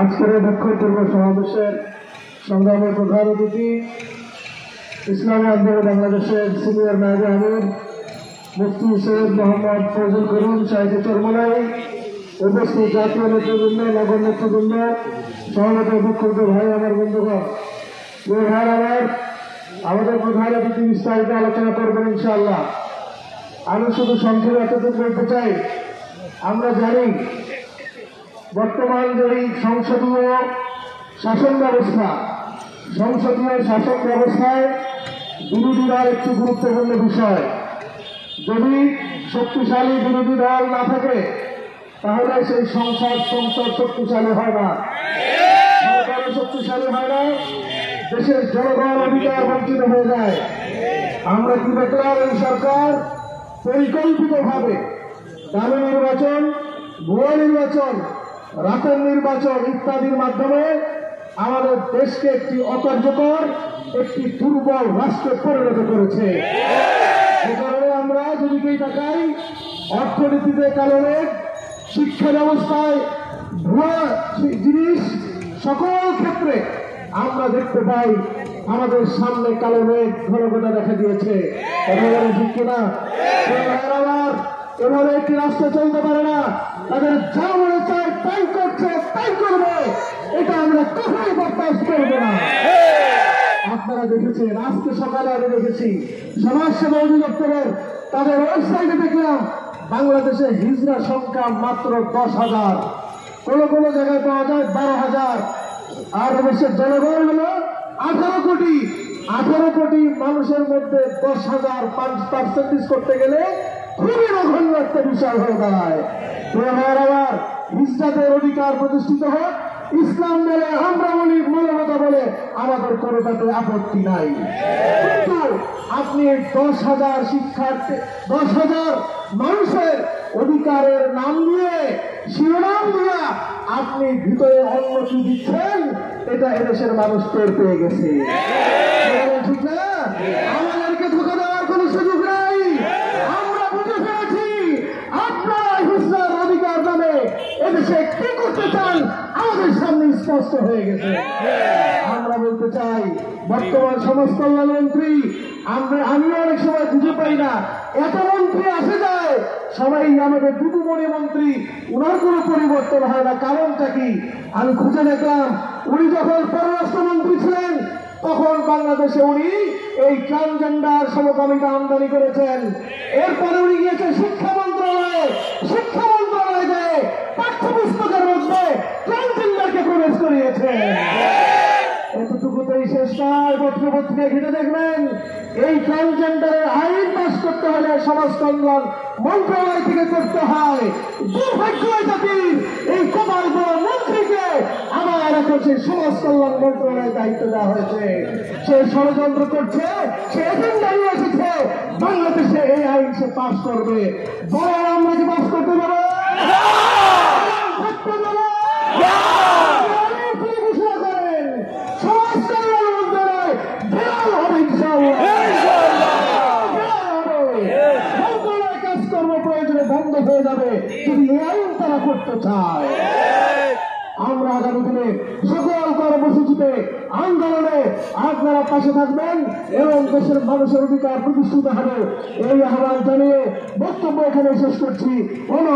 আজকের এই দুঃখপূর্ণ সমাবেশের সংগ্রামের প্রধান অতিথি ইসলামী আন্দোলন বাংলাদেশের সিনিয়র নায়ব আমির মুফতি সৈয়দ মোহাম্মদ ফজল করিম, সাহিত্য চরমলাই উপস্থিত জাতীয় নেতৃবৃন্দ, নগর নেতৃবৃন্দ সহমত দুঃখিত ভাই, আমার বন্ধুগণ। ভাই, আমার, আমাদের প্রধান অতিথি বিস্তারিত আলোচনা করবেন ইনশাআল্লাহ। আমি শুধু সংক্ষেপে এতটুকু বলতে চাই, আমরা জানি বর্তমান যে এই সংসদীয় শাসন ব্যবস্থা, সংসদীয় শাসন ব্যবস্থায় বিরোধীরা একটি গুরুত্বপূর্ণ বিষয়। যদি শক্তিশালী বিরোধী দল না থাকে, তাহলে সেই সংসদ সংসদ শক্তিশালী হয় না। সরকারও শক্তিশালী হয় না, দেশের জনগণ অধিকার বঞ্চিত হয়ে যায়। আমরা কি দেখলাম এই সরকার? পরিকল্পিতভাবে দামি নির্বাচন, ভুয়া নির্বাচন রাতের নির্বাচন ইত্যাদির মাধ্যমে আমাদের দেশকে একটি অকার্যকর একটি দুর্বল রাষ্ট্রে পরিণত করেছে। এ কারণে আমরা যেদিকেই তাকাই, অর্থনীতিতে কারণে শিক্ষা ব্যবস্থায় ভুয়া জিনিস সকল ক্ষেত্রে আমরা দেখতে পাই, আমাদের সামনে কালো মেঘ ঘনঘটা দেখা দিয়েছে। এভাবে ঠিক কিনা? আবার এভাবে একটি রাষ্ট্র চলতে পারে না। তাদের যা মনে চায় তাই করছে, তাই করবে। এটা আমরা কখনোই বরদাস্ত করব না। আপনারা দেখেছেন, আজকে সকালে আমি দেখেছি, সমাজসেবা অধিদপ্তরের তাদের ওয়েবসাইটে দেখলাম, বাংলাদেশে হিজড়া সংখ্যা মাত্র দশ হাজার। কোন কোন জায়গায় পাওয়া যায় বারো হাজার। আর দেশের জনগণ হলো আঠারো কোটি। আঠারো কোটি মানুষের মধ্যে দশ হাজার পার্সেন্টেজ করতে গেলে খুবই নগণ্য একটা বিষয় হয়ে দাঁড়ায় আমার অধিকার প্রতিষ্ঠিত হোক ইসলাম বলে আমরা বলি মানবতা বলে আমাদের আপত্তি নাই। কিন্তু আপনি দশ হাজার শিক্ষার্থী দশ হাজার মানুষের অধিকারের নাম দিয়ে শিরোনাম দিয়া আপনি ভিতরে অন্য কি দিচ্ছেন এটা এদেশের মানুষ টের পেয়ে গেছে। ঠিক না আমাদেরকে ধোকা দেওয়ার কোনো সুযোগ নাই আমরা বুঝে ফেলেছি আপনারা হিসলার অধিকার নামে এদেশে কি করতে চান আমাদের স্পষ্ট হয়ে গেছে। আমরা বলতে চাই, বর্তমান কল্যাণ মন্ত্রী আমরা, আমিও অনেক সময় খুঁজে পাই না। এত মন্ত্রী আসে যায়, সবাই আমাদের দুপুমণি মন্ত্রী, উনার কোনো পরিবর্তন হয় না। কারণটা কি? আমি খুঁজে দেখলাম, উনি যখন পররাষ্ট্রমন্ত্রী ছিলেন, তখন বাংলাদেশে উনি এই ট্রান্সজেন্ডার সমকামিতা আমদানি করেছেন। এরপরে উনি গিয়েছেন শিক্ষা মন্ত্রণালয়ে। শিক্ষা মন্ত্রণালয়ে যায় পত্রপত্রিকা ঘিরে দেখবেন। এই ট্রান্সজেন্ডারের আইন পাশ করতে হলে সমাজ কল্যাণ মন্ত্রণালয় থেকে করতে হয়। দুর্ভাগ্য জাতির এই কমাল মন্ত্রীকে আবার এখন সেই সমাজ কল্যাণ মন্ত্রণালয়ের দায়িত্ব দেওয়া হয়েছে। সে ষড়যন্ত্র করছে, সে এখন দাঁড়িয়ে এসেছে। বাংলাদেশে এই আইন সে পাশ করবে। বড় আমরা কি পাশ করতে পারব থাকতে পারব আপনি ঘোষণা করেন সমাজ কল্যাণ মন্ত্রণালয় বিরাল হবে ইনশাআল্লাহ মন্ত্রণালয় কাজকর্ম প্রয়োজনে বন্ধ হয়ে যাবে তুমি এই আইন তারা করতে চায়। আমরা আগামী দিনে সকল কর্মসূচিতে, আন্দোলনে আপনারা পাশে থাকবেন এবং দেশের মানুষের অধিকার প্রতিষ্ঠিত হবে। এই আহ্বান জানিয়ে বক্তব্য এখানে শেষ করছি। অনু